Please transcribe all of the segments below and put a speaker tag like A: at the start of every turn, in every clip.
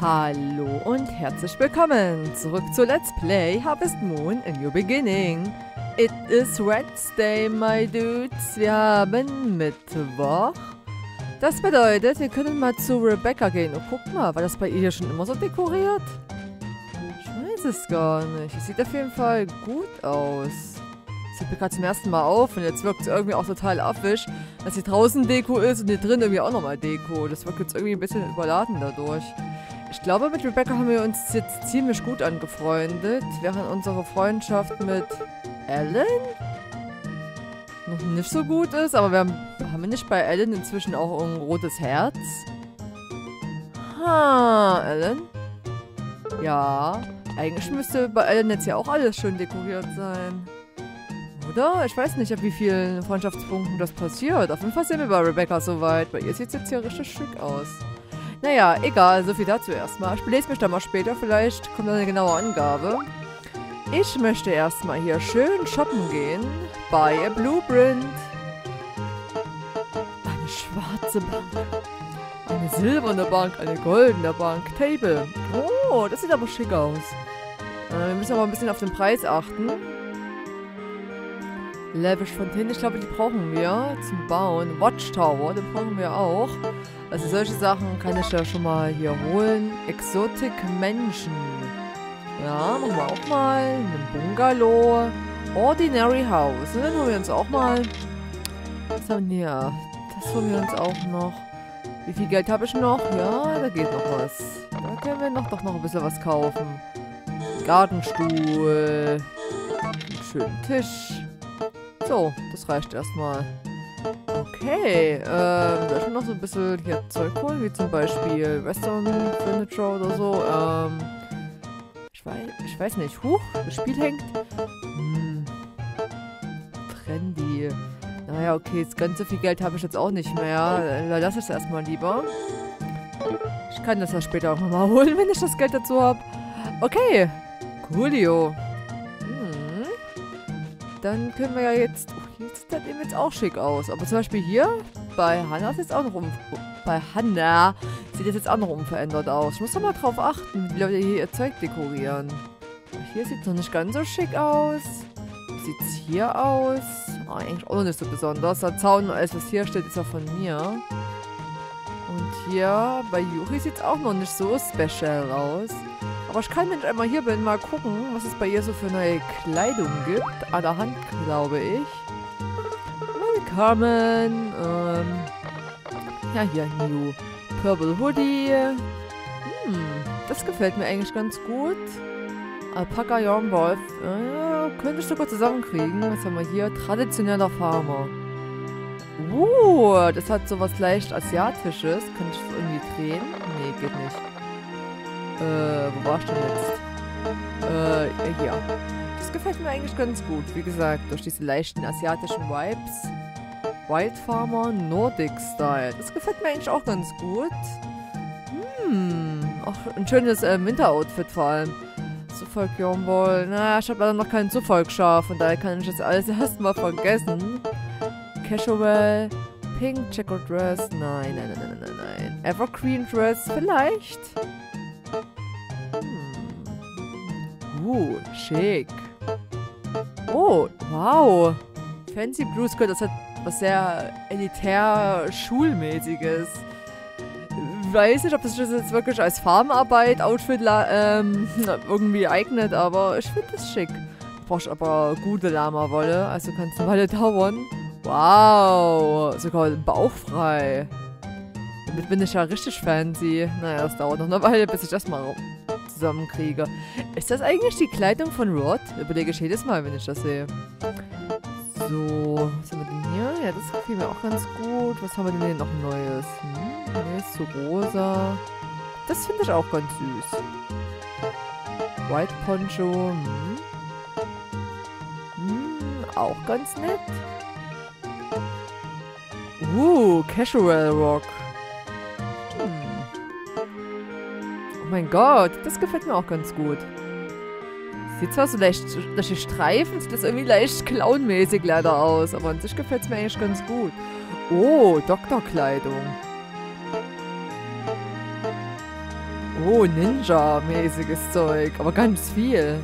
A: Hallo und herzlich willkommen zurück zu Let's Play Harvest Moon A New Beginning. It is Wednesday, my dudes. Wir haben Mittwoch. Das bedeutet, wir können mal zu Rebecca gehen. Und guck mal, war das bei ihr hier schon immer so dekoriert? Ich weiß es gar nicht. Es sieht auf jeden Fall gut aus. Sieht mir gerade zum ersten Mal auf und jetzt wirkt es irgendwie auch total affig, dass hier draußen Deko ist und hier drin irgendwie auch nochmal Deko. Das wirkt jetzt irgendwie ein bisschen überladen dadurch. Ich glaube, mit Rebecca haben wir uns jetzt ziemlich gut angefreundet, während unsere Freundschaft mit Ellen noch nicht so gut ist. Aber wir haben, haben wir nicht bei Ellen inzwischen auch ein rotes Herz? Ha, Ellen? Ja, eigentlich müsste bei Ellen jetzt ja auch alles schön dekoriert sein. Oder? Ich weiß nicht, ab wie vielen Freundschaftspunkten das passiert. Auf jeden Fall sind wir bei Rebecca soweit. Bei ihr sieht es jetzt hier richtig schick aus. Naja, egal, so viel dazu erstmal. Ich belese mich da mal später, vielleicht kommt da eine genaue Angabe. Ich möchte erstmal hier schön shoppen gehen bei A Blueprint. Eine schwarze Bank. Eine silberne Bank, eine goldene Bank. Table. Oh, das sieht aber schick aus. Äh, wir müssen aber ein bisschen auf den Preis achten. Lavish Fontaine, ich glaube, die brauchen wir zum Bauen. Watchtower, den brauchen wir auch. Also solche Sachen kann ich ja schon mal hier holen. Exotic Mansion. Ja, machen wir auch mal. Ein Bungalow. Ordinary House. Und dann holen wir uns auch mal. Was haben wir hier? Das holen wir uns auch noch. Wie viel Geld habe ich noch? Ja, da geht noch was. Da können wir noch, doch noch ein bisschen was kaufen. Gartenstuhl. Einen schönen Tisch. So, das reicht erstmal. Okay, ähm, da ist noch so ein bisschen hier Zeug holen, wie zum Beispiel Western Furniture oder so. Ähm, ich weiß, ich weiß nicht. Huch, das Spiel hängt. Hm. Trendy. Naja, okay, das ganze viel Geld habe ich jetzt auch nicht mehr. Lasse ich es erstmal lieber. Ich kann das ja später auch nochmal holen, wenn ich das Geld dazu habe. Okay, coolio. Dann können wir ja jetzt... Oh, hier sieht das eben jetzt auch schick aus. Aber zum Beispiel hier bei Hannah ist jetzt auch noch um... Bei Hannah sieht das jetzt auch noch unverändert aus. Ich muss doch mal drauf achten, wie Leute hier ihr Zeug dekorieren. Hier sieht es noch nicht ganz so schick aus. Wie sieht es hier aus? Oh, eigentlich auch noch nicht so besonders. Der Zaun, alles was hier steht, ist ja von mir. Und hier bei Yuri sieht es auch noch nicht so special aus. Aber ich kann, wenn ich einmal hier bin, mal gucken, was es bei ihr so für neue Kleidung gibt. An der Hand, glaube ich. Willkommen. Ähm, ja, hier, New Purple Hoodie. Hm, das gefällt mir eigentlich ganz gut. Alpaka Yarn Wolf. Äh, könnte ich sogar zusammenkriegen. Was haben wir hier? Traditioneller Farmer. Uh, das hat sowas leicht Asiatisches. Kann ich das irgendwie drehen? Nee, geht nicht. Äh, wo war ich denn jetzt? Äh, hier. Das gefällt mir eigentlich ganz gut. Wie gesagt, durch diese leichten asiatischen Vibes. Wild Farmer Nordic Style. Das gefällt mir eigentlich auch ganz gut. Hm, auch ein schönes äh, Winteroutfit vor allem. Zufolg Ball. Na, ich habe leider noch keinen Zufolgschaf und daher kann ich das alles erstmal vergessen. Casual, Pink Checkered Dress. Nein, nein, nein, nein, nein, nein. Evergreen Dress vielleicht? Uh, schick. Oh, wow. Fancy Blue Skirt, das hat was sehr elitär schulmäßiges. Weiß nicht, ob das jetzt wirklich als Farmarbeit Outfit ähm, irgendwie eignet, aber ich finde das schick. Du brauchst aber gute Lama-Wolle, also kannst du Weile dauern. Wow, sogar bauchfrei. Damit bin ich ja richtig fancy. Naja, das dauert noch eine Weile, bis ich das mal zusammenkriege. Ist das eigentlich die Kleidung von Rod? Überlege ich jedes Mal, wenn ich das sehe. So, was haben wir denn hier? Ja, das gefiel mir auch ganz gut. Was haben wir denn hier noch Neues? Hm, neues zu rosa. Das finde ich auch ganz süß. White Poncho. Hm. Hm, auch ganz nett. Uh, Casual Rock. Mein Gott, das gefällt mir auch ganz gut. Sieht zwar so leicht die Streifen, sieht das irgendwie leicht clownmäßig leider aus, aber an sich gefällt es mir eigentlich ganz gut. Oh, Doktorkleidung. Oh, Ninja-mäßiges Zeug. Aber ganz viel.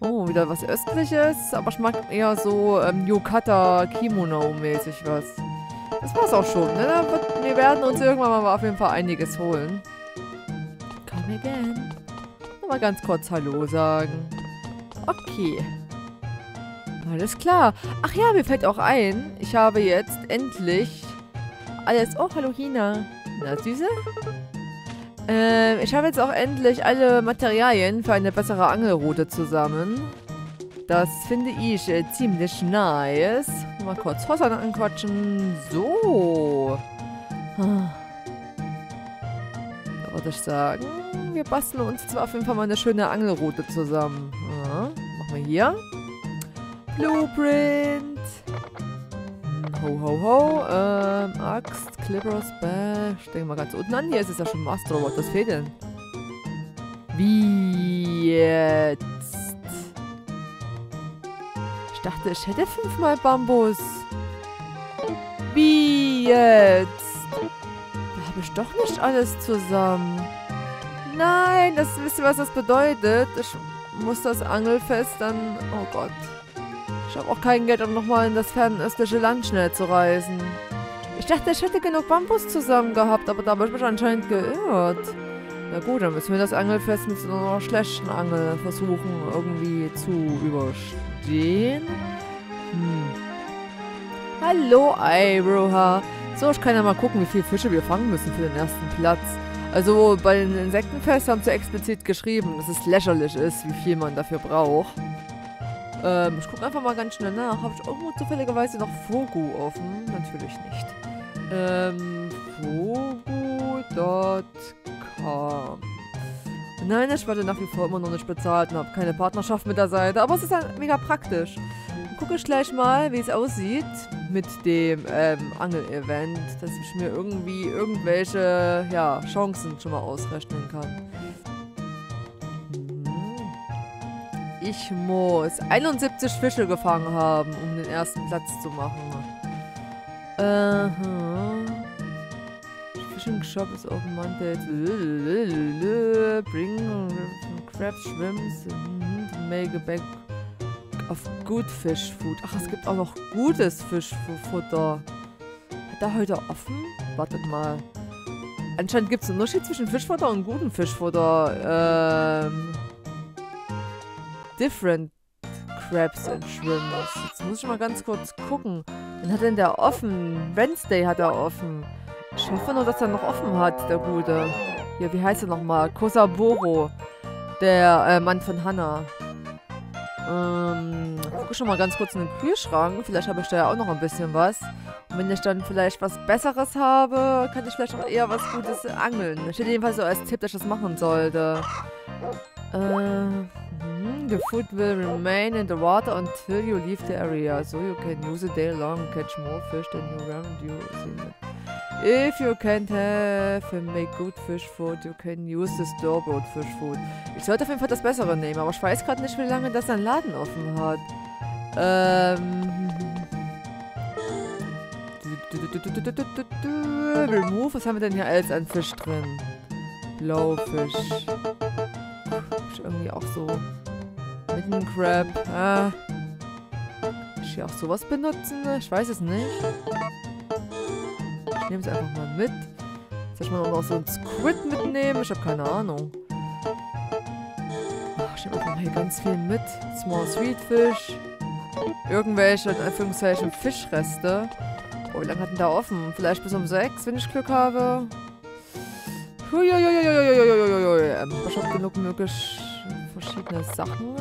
A: Oh, wieder was Östliches. Aber schmeckt eher so ähm, Yukata-Kimono-mäßig was. Das war's auch schon, ne? Wir werden uns irgendwann mal auf jeden Fall einiges holen. Again. Nur mal ganz kurz Hallo sagen. Okay. Alles klar. Ach ja, mir fällt auch ein, ich habe jetzt endlich alles... Oh, hallo Hina. Na, Süße? Ähm, ich habe jetzt auch endlich alle Materialien für eine bessere Angelroute zusammen. Das finde ich äh, ziemlich nice. Mal kurz Hossan anquatschen. So. Da würde ich sagen, wir basteln uns zwar auf jeden Fall mal eine schöne Angelroute zusammen. Ja, machen wir hier. Blueprint. Ho, ho, ho. Ähm, Axt, Clippers, Bash. Ich denke mal ganz unten an. Hier ist es ja schon Master Robot. Was fehlt denn? Wie jetzt? Ich dachte, ich hätte fünfmal Bambus. Wie jetzt? Habe ich doch nicht alles zusammen. Nein, das wisst ihr, was das bedeutet? Ich muss das Angelfest dann... Oh Gott. Ich habe auch kein Geld, um nochmal in das fernöstliche Land schnell zu reisen. Ich dachte, ich hätte genug Bambus zusammen gehabt, aber da habe ich mich anscheinend geirrt. Na gut, dann müssen wir das Angelfest mit so einer schlechten Angel versuchen, irgendwie zu überstehen. Hm. Hallo, Ibroha. So, ich kann ja mal gucken, wie viele Fische wir fangen müssen für den ersten Platz. Also, bei den Insektenfest haben sie explizit geschrieben, dass es lächerlich ist, wie viel man dafür braucht. Ähm, ich gucke einfach mal ganz schnell nach. Habe ich irgendwo zufälligerweise noch Fogu offen? Natürlich nicht. Ähm, Fogu.com Nein, ich werde nach wie vor immer noch nicht bezahlt und habe keine Partnerschaft mit der Seite. Aber es ist halt mega praktisch. Gucke ich gleich mal, wie es aussieht mit dem ähm, Angel-Event, dass ich mir irgendwie irgendwelche ja, Chancen schon mal ausrechnen kann. Ich muss 71 Fische gefangen haben, um den ersten Platz zu machen. Äh, uh -huh. Fishing shop is open Monday. Bring crabs, shrimps, make a bag good fish food. Ach, es gibt auch noch gutes Fischfutter. Hat er heute offen? Wartet mal. Anscheinend gibt es einen Unterschied zwischen Fischfutter und gutem Fischfutter. Ähm different crabs and shrimps. Jetzt muss ich mal ganz kurz gucken. Wann hat denn der offen? Wednesday hat er offen. Ich hoffe nur, dass er noch offen hat, der Gute. Hier, wie heißt er nochmal? Kosaboro. Der äh, Mann von Hannah. Ähm, gucke schon mal ganz kurz in den Kühlschrank. Vielleicht habe ich da ja auch noch ein bisschen was. Und wenn ich dann vielleicht was Besseres habe, kann ich vielleicht auch eher was Gutes angeln. Steht jedenfalls so als Tipp, dass ich das machen sollte. Äh... Mm, the food will remain in the water until you leave the area, so you can use it day long catch more fish than you haven't used If you can't have and make good fish food, you can use the store-bought fish food. Ich sollte auf jeden Fall das Bessere nehmen, aber ich weiß gerade nicht, wie lange das ein Laden offen hat. Ähm... Remove, was haben wir denn hier alles an Fisch drin? Blaufisch ich irgendwie auch so mit einem Crab. Ah. Ich hier auch sowas benutzen? Ich weiß es nicht. Ich nehme es einfach mal mit. Soll ich mal noch so ein Squid mitnehmen? Ich habe keine Ahnung. Ach, ich nehme einfach mal hier ganz viel mit. Small Sweet Fish. Irgendwelche, in Anführungszeichen, Fischreste. Oh, wie lange hat denn da offen? Vielleicht bis um 6, wenn ich Glück habe. Huiuiuiuiuiuiuiui. Ähm, ich habe genug möglich verschiedene Sachen.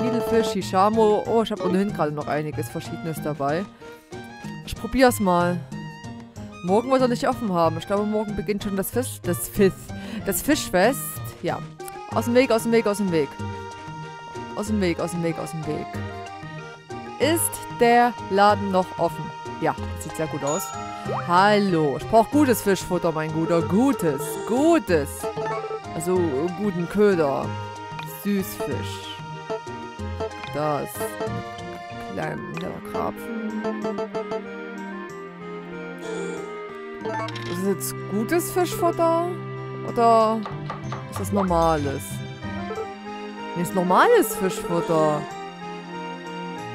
A: Niedelfisch, Hishamo. Oh, ich habe ohnehin gerade noch einiges Verschiedenes dabei. Ich probiere es mal. Morgen wird er nicht offen haben. Ich glaube, morgen beginnt schon das Fisch... Das Fisch... Das Fischfest. Ja. Aus dem Weg, aus dem Weg, aus dem Weg. Aus dem Weg, aus dem Weg, aus dem Weg. Ist der Laden noch offen? Ja, sieht sehr gut aus. Hallo, ich brauche gutes Fischfutter, mein Guter. Gutes, gutes. Also, guten Köder. Süßfisch. Das. Kleinen Krapfen. Ist das jetzt gutes Fischfutter? Oder Ist das normales? Nee, ist normales Fischfutter.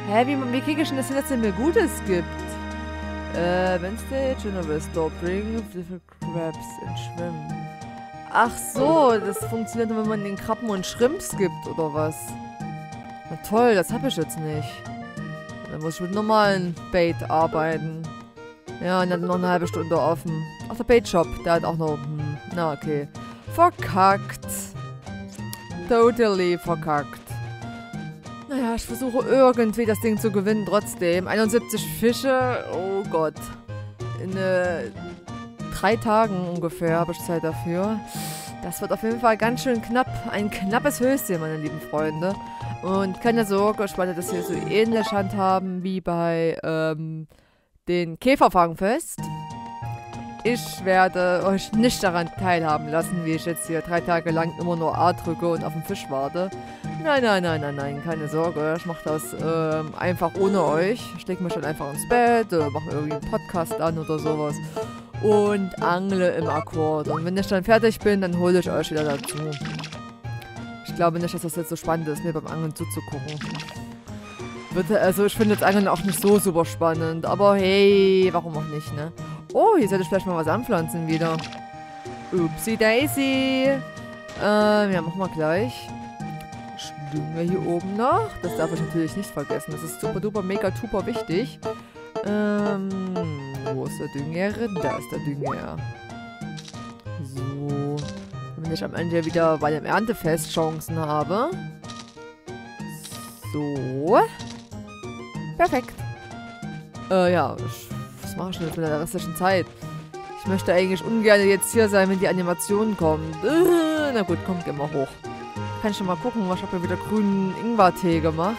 A: Hä, wie, wie kriege ich denn das hin, dass es mir Gutes gibt? Äh, Wednesday, General Store, bring different crabs and shrimp. Ach so, das funktioniert nur, wenn man den Krabben und Shrimps gibt, oder was? Na toll, das habe ich jetzt nicht. Dann muss ich mit normalen Bait arbeiten. Ja, und dann noch eine halbe Stunde offen. Ach, der Bait-Shop, der hat auch noch... Hm, na, okay. Verkackt. Totally verkackt. Naja, ich versuche irgendwie das Ding zu gewinnen trotzdem. 71 Fische, oh Gott. In äh, drei Tagen ungefähr habe ich Zeit dafür. Das wird auf jeden Fall ganz schön knapp. Ein knappes Höschen, meine lieben Freunde. Und keine Sorge, ich werde das hier so ähnlich handhaben wie bei ähm, den Käferfangfest. Ich werde euch nicht daran teilhaben lassen, wie ich jetzt hier drei Tage lang immer nur A drücke und auf den Fisch warte. Nein, nein, nein, nein, nein, keine Sorge. Ich mache das ähm, einfach ohne euch. Ich lege mich dann einfach ins Bett, äh, mache irgendwie einen Podcast an oder sowas und angle im Akkord. Und wenn ich dann fertig bin, dann hole ich euch wieder dazu. Ich glaube nicht, dass das jetzt so spannend ist, mir beim Angeln zuzugucken. Bitte, also ich finde jetzt Angeln auch nicht so super spannend. Aber hey, warum auch nicht, ne? Oh, hier sollte ich vielleicht mal was anpflanzen wieder. Upsi Daisy. Ähm, ja, machen wir gleich. Stüngen wir hier oben noch. Das darf ich natürlich nicht vergessen. Das ist super duper mega super wichtig. Ähm, wo ist der Dünger? Da ist der Dünger. So. Damit ich am Ende wieder bei dem Erntefest Chancen habe. So. Perfekt. Äh, ja. Was mache ich denn mit der restlichen Zeit? Ich möchte eigentlich ungern jetzt hier sein, wenn die Animation kommt. Äh, na gut, kommt immer hoch. Kann ich schon mal gucken, was ich habe ja wieder grünen Ingwer-Tee gemacht.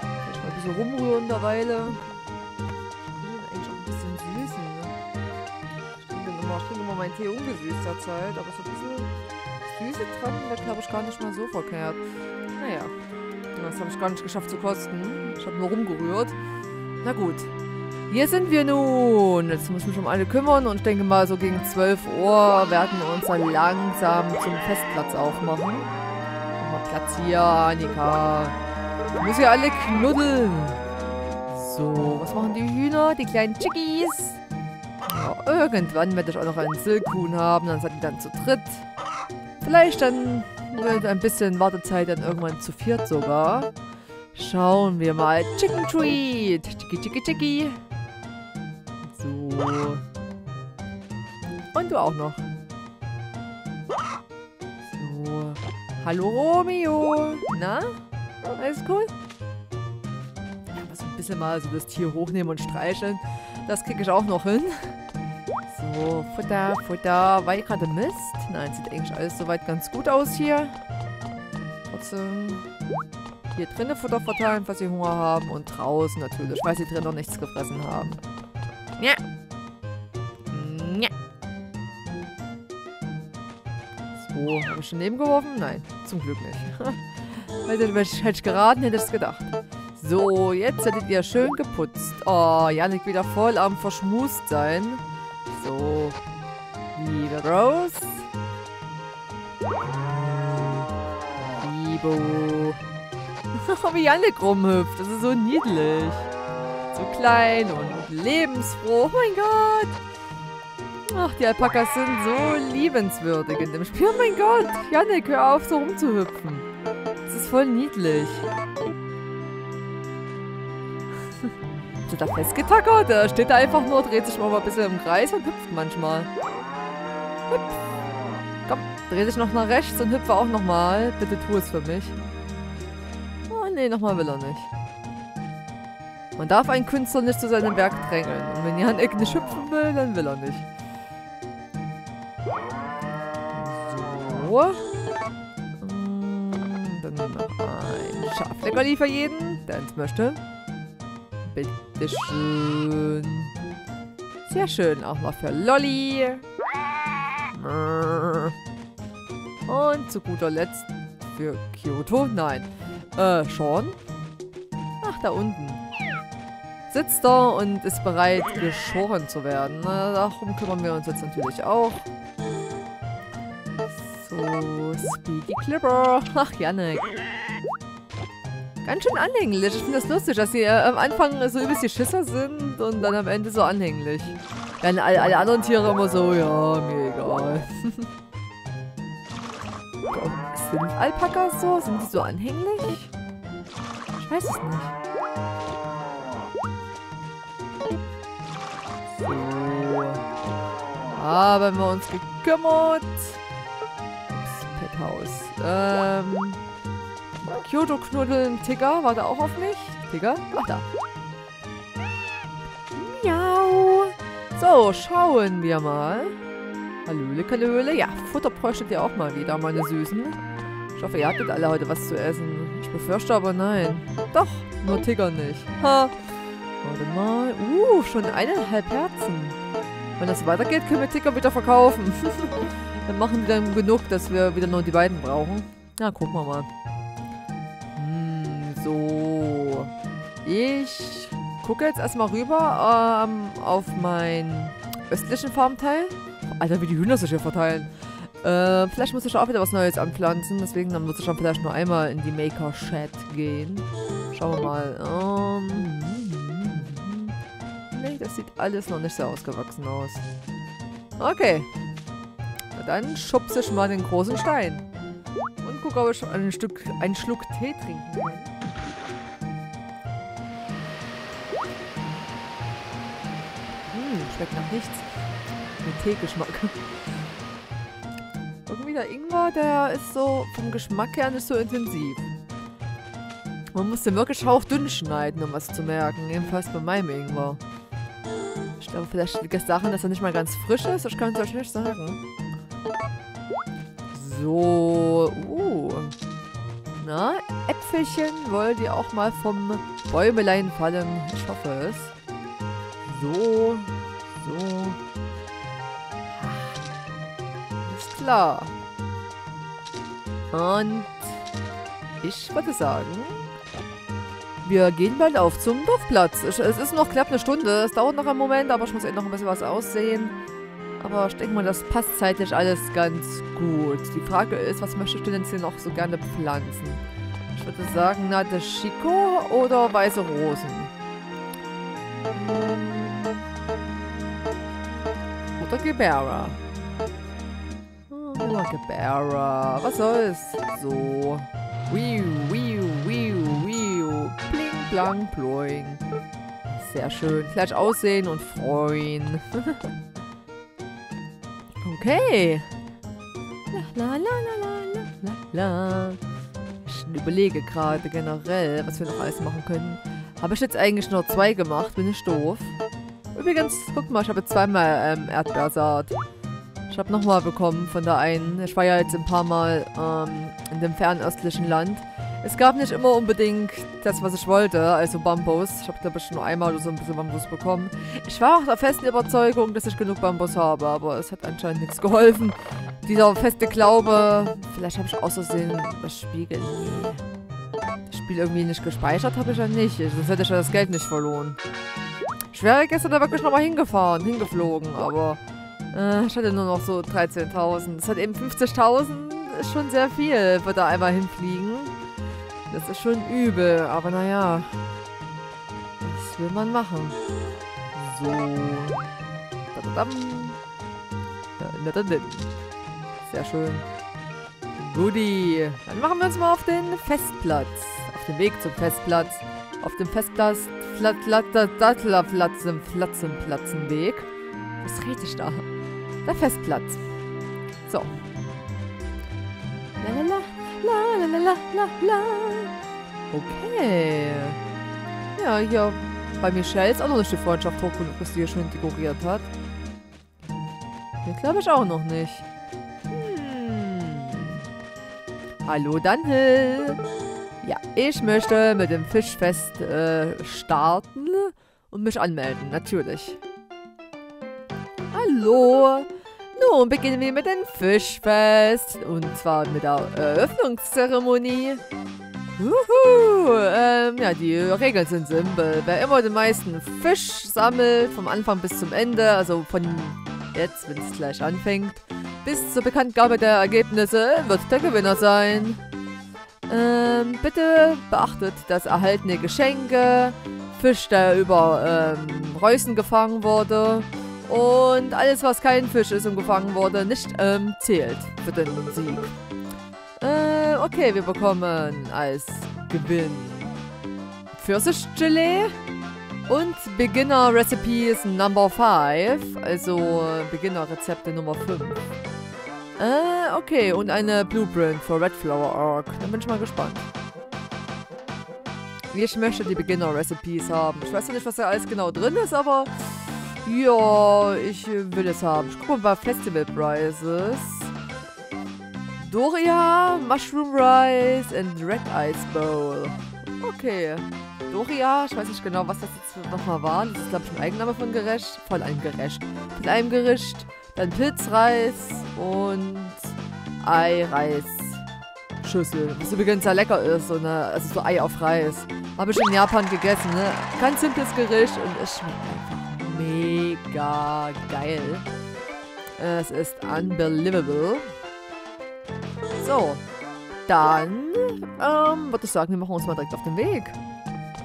A: Kann ich mal ein bisschen rumrühren derweile. Ich eigentlich auch ein bisschen süßen, ne? Ich trinke immer, ich immer meinen Tee ungesüßt derzeit, aber so ein bisschen Süße dran, wäre glaube ich gar nicht mal so verkehrt. Naja. Das habe ich gar nicht geschafft zu kosten. Ich habe nur rumgerührt. Na gut. Hier sind wir nun. Jetzt muss ich mich um alle kümmern und ich denke mal, so gegen 12 Uhr werden wir uns dann langsam zum Festplatz aufmachen. Mach mal Platz hier, Annika. Ich muss hier alle knuddeln. So, was machen die Hühner? Die kleinen Chickies. Ja, irgendwann werde ich auch noch einen Silkhuhn haben. Dann seid ihr dann zu dritt. Vielleicht dann mit ein bisschen Wartezeit dann irgendwann zu viert sogar. Schauen wir mal. Chicken Treat. Chicky, chicky, chicky. So. Und du auch noch. So. Hallo Romeo. Na? Alles cool? Ja, aber so ein bisschen mal so das Tier hochnehmen und streicheln. Das kriege ich auch noch hin. So, Futter, Futter. War hier gerade Mist? Nein, sieht eigentlich alles soweit ganz gut aus hier. Trotzdem hier drinnen Futter verteilen, falls sie Hunger haben. Und draußen natürlich, weil sie drin noch nichts gefressen haben. Ja. Ja. So, habe ich schon nebengeworfen? Nein, zum Glück nicht. hätte ich geraten, hätte ich es gedacht. So, jetzt hättet ihr schön geputzt. Oh, Janik wieder voll am Verschmust sein. So. Liebe Rose. Liebo. Wie Janik rumhüpft. Das ist so niedlich. So klein und lebensfroh. Oh mein Gott. Ach, die Alpakas sind so liebenswürdig in dem Spiel. Oh mein Gott. Janik, hör auf, so rumzuhüpfen. Das ist voll niedlich. Er da festgetackert? Er steht da einfach nur, dreht sich mal ein bisschen im Kreis und hüpft manchmal. Hüpf. Komm, dreh dich noch nach rechts und hüpfe auch nochmal. Bitte tu es für mich. Oh nee, nochmal will er nicht. Man darf einen Künstler nicht zu seinem Werk drängeln. Und wenn Janik nicht hüpfen will, dann will er nicht. So. Dann ein Schafleckerli für jeden, der eins möchte. Bitteschön. Sehr schön. Auch noch für Lolli. Und zu guter Letzt für Kyoto. Nein. Äh, Sean? Ach, da unten. Sitzt da und ist bereit, geschoren zu werden. Darum kümmern wir uns jetzt natürlich auch. So, Speedy Clipper. Ach, Janik. Ganz schön anhänglich. Ich finde das lustig, dass sie äh, am Anfang so übelst die Schisser sind und dann am Ende so anhänglich. Während alle, alle anderen Tiere immer so, ja, mir egal. sind Alpakas so? Sind die so anhänglich? Ich weiß es nicht. So. Haben wir uns gekümmert. Ups, Pethaus. Ähm... Kyoto-Knuddeln, Tigger, war da auch auf mich? Tigger? Ach, da. Miau. So, schauen wir mal. Hallöle, Hallöle. Ja, Futter bräuchtet ihr auch mal wieder, meine Süßen. Ich hoffe, ihr hattet alle heute was zu essen. Ich befürchte aber nein. Doch, nur Tigger nicht. Ha. Warte mal. Uh, schon eineinhalb Herzen. Wenn das weitergeht, können wir Tigger wieder verkaufen. dann machen die dann genug, dass wir wieder nur die beiden brauchen. Na, gucken wir mal. Ich gucke jetzt erstmal rüber ähm, auf meinen östlichen Farmteil. Alter, wie die Hühner sich hier verteilen. Äh, vielleicht muss ich auch wieder was Neues anpflanzen. Deswegen dann muss ich dann vielleicht nur einmal in die Maker Shed gehen. Schauen wir mal. Ähm, nee, das sieht alles noch nicht so ausgewachsen aus. Okay. Na dann schubse ich mal den großen Stein. Und gucke, ob ich ein Stück, einen Schluck Tee trinken kann. Schmeckt nach nichts. Mit Teegeschmack. Irgendwie der Ingwer, der ist so vom Geschmack her nicht so intensiv. Man muss den wirklich hauchdünn schneiden, um was zu merken. Jedenfalls bei meinem Ingwer. Ich glaube, vielleicht liegt es daran, dass er nicht mal ganz frisch ist. Ich kann es euch nicht sagen. So. Uh. Na, Äpfelchen wollt ihr auch mal vom Bäumelein fallen? Ich hoffe es. So. So. Ist klar. Und ich würde sagen, wir gehen bald auf zum Dorfplatz. Es ist noch knapp eine Stunde. Es dauert noch einen Moment, aber ich muss eben noch ein bisschen was aussehen. Aber ich denke mal, das passt zeitlich alles ganz gut. Die Frage ist, was möchte ich denn jetzt hier noch so gerne pflanzen? Ich würde sagen, Nate Chico oder weiße Rosen? Gebera. Oh, Gebera. Was soll's? So. Wiu, wiu, wiu, wiu. Bling, blang, ploing. Sehr schön. Gleich aussehen und freuen. okay. La, la, la, la, la, la, la. Ich überlege gerade generell, was wir noch alles machen können. Habe ich jetzt eigentlich nur zwei gemacht? Bin ich doof? Übrigens, guck mal, ich habe zweimal ähm, Erdbeersaat. Ich habe nochmal bekommen von der einen. Ich war ja jetzt ein paar Mal ähm, in dem fernöstlichen Land. Es gab nicht immer unbedingt das, was ich wollte, also Bambus. Ich habe, glaube ich, nur einmal so ein bisschen Bambus bekommen. Ich war auch der festen Überzeugung, dass ich genug Bambus habe, aber es hat anscheinend nichts geholfen. Dieser feste Glaube, vielleicht habe ich außersehen das Spiegel. Das Spiel irgendwie nicht gespeichert habe ich ja nicht. Sonst hätte ich ja das Geld nicht verloren. Ich wäre gestern da wirklich nochmal hingefahren, hingeflogen, aber äh, ich hatte nur noch so 13.000. Das hat eben 50.000, ist schon sehr viel, für da einmal hinfliegen. Das ist schon übel, aber naja. Was will man machen? So. Sehr schön. Goodie. Dann machen wir uns mal auf den Festplatz. Auf den Weg zum Festplatz. Auf dem Festplatz Platzen, Platzen, Platzenweg. Was rede ich da? Der Festplatz. So. La la la. Okay. Ja, hier bei Michelle ist auch noch nicht die Freundschaft hoch genug, dass die hier schön dekoriert hat. Hier glaube ich auch noch nicht. Hm. Hallo Dunhill. Ja, ich möchte mit dem Fischfest äh, starten und mich anmelden, natürlich. Hallo! Nun beginnen wir mit dem Fischfest. Und zwar mit der Eröffnungszeremonie. Juhu! Ähm, ja, die Regeln sind simpel. Wer immer den meisten Fisch sammelt, vom Anfang bis zum Ende, also von jetzt, wenn es gleich anfängt, bis zur Bekanntgabe der Ergebnisse wird der Gewinner sein. Ähm, bitte beachtet das erhaltene Geschenke, Fisch, der über ähm, Reusen gefangen wurde und alles, was kein Fisch ist und gefangen wurde, nicht ähm, zählt für den Sieg. Äh, okay, wir bekommen als Gewinn Pfirsichgelee und Beginner Recipes Number 5, also Beginner Rezepte Nummer 5. Äh, okay, und eine Blueprint für Red Flower Arc. Da bin ich mal gespannt. Ich möchte die Beginner Recipes haben. Ich weiß ja nicht, was da alles genau drin ist, aber ja, ich will es haben. Ich gucke mal bei Festival Prices. Doria, Mushroom Rice and Red Ice Bowl. Okay. Doria, ich weiß nicht genau, was das jetzt nochmal war. Das ist, glaube ich, ein Eigenname von Gericht. Von einem Gericht. Von einem Gericht. Dann Pilzreis und Eireis. Schüssel. Was übrigens sehr lecker ist. So eine, also so Ei auf Reis. Habe ich in Japan gegessen, ne? Ganz simples Gericht und es schmeckt einfach mega geil. Es ist unbelievable. So. Dann, ähm, würde ich sagen, wir machen uns mal direkt auf den Weg.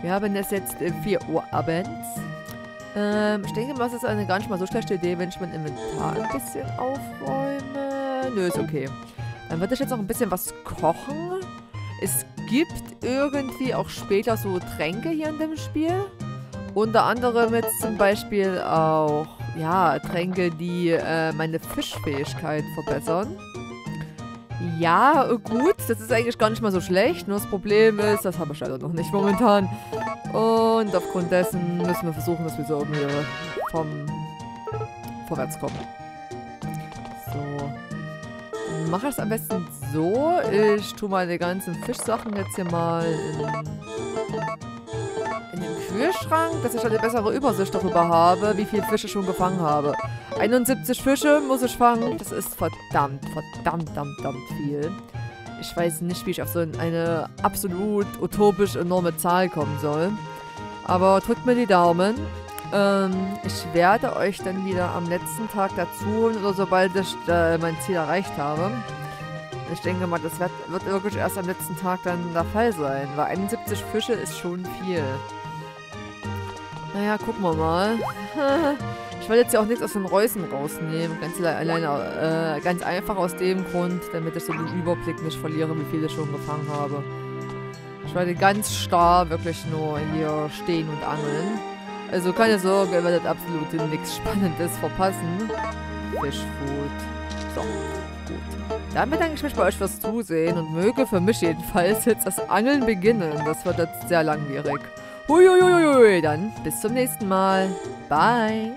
A: Wir haben es jetzt 4 Uhr abends. Ähm, ich denke mal, es ist eine gar nicht mal so schlechte Idee, wenn ich mein Inventar ein bisschen aufräume. Nö, ist okay. Dann würde ich jetzt noch ein bisschen was kochen. Es gibt irgendwie auch später so Tränke hier in dem Spiel. Unter anderem jetzt zum Beispiel auch, ja, Tränke, die äh, meine Fischfähigkeit verbessern. Ja, gut, das ist eigentlich gar nicht mal so schlecht. Nur das Problem ist, das habe ich leider noch nicht momentan. Und aufgrund dessen müssen wir versuchen, dass wir so irgendwie vom vorwärts kommen. So. Mache ich es am besten so. Ich tue meine ganzen Fischsachen jetzt hier mal in, in den Kühlschrank, dass ich eine bessere Übersicht darüber habe, wie viele Fische ich schon gefangen habe. 71 Fische muss ich fangen. Das ist verdammt, verdammt, verdammt, verdammt viel. Ich weiß nicht, wie ich auf so eine absolut utopisch enorme Zahl kommen soll. Aber drückt mir die Daumen. Ähm, ich werde euch dann wieder am letzten Tag dazu oder sobald ich äh, mein Ziel erreicht habe. Ich denke mal, das wird, wird wirklich erst am letzten Tag dann der Fall sein, weil 71 Fische ist schon viel. Naja, gucken wir mal. ich werde jetzt ja auch nichts aus den Reusen rausnehmen. Ganz alleine, äh, ganz einfach aus dem Grund, damit ich so den Überblick nicht verliere, wie viele ich schon gefangen habe. Ich werde ganz starr wirklich nur hier stehen und angeln. Also keine Sorge, ihr werdet absolut nichts Spannendes verpassen. Fischfood. So, gut. Dann bedanke ich mich bei euch fürs Zusehen und möge für mich jedenfalls jetzt das Angeln beginnen. Das wird jetzt sehr langwierig. Huiuiuiui, dann bis zum nächsten Mal. Bye.